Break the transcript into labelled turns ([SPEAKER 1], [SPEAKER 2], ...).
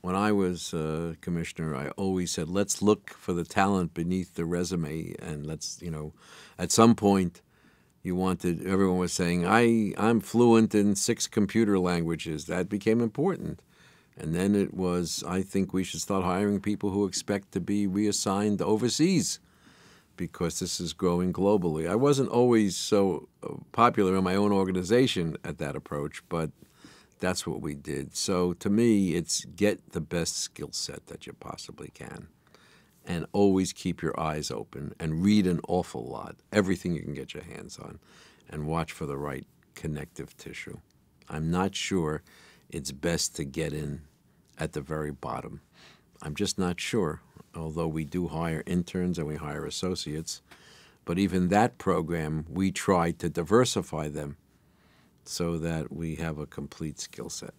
[SPEAKER 1] when I was uh, commissioner, I always said, let's look for the talent beneath the resume, and let's, you know, at some point, you wanted. Everyone was saying, I I'm fluent in six computer languages. That became important, and then it was, I think we should start hiring people who expect to be reassigned overseas because this is growing globally. I wasn't always so uh, popular in my own organization at that approach, but that's what we did. So to me, it's get the best skill set that you possibly can. And always keep your eyes open and read an awful lot, everything you can get your hands on, and watch for the right connective tissue. I'm not sure it's best to get in at the very bottom. I'm just not sure, although we do hire interns and we hire associates. But even that program, we try to diversify them so that we have a complete skill set.